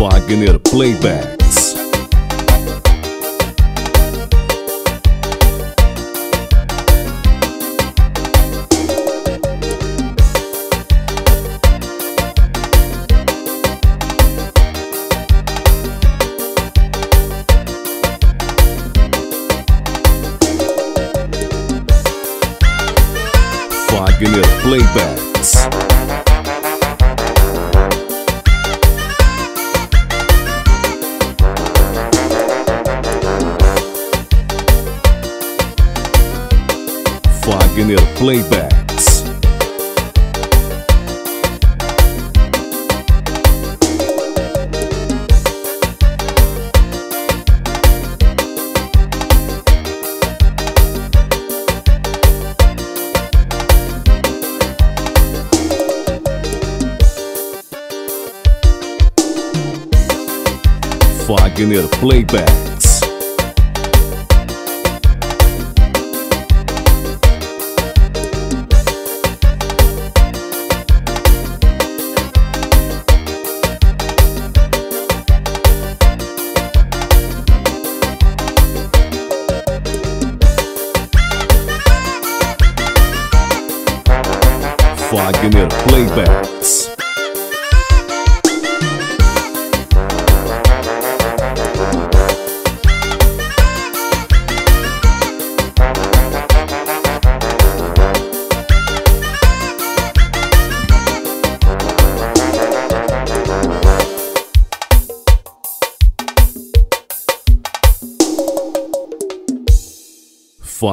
Wagner Playbacks. Wagner Playbacks. Wagner Playbacks. Wagner Playbacks. Wagner Playbacks. Wagner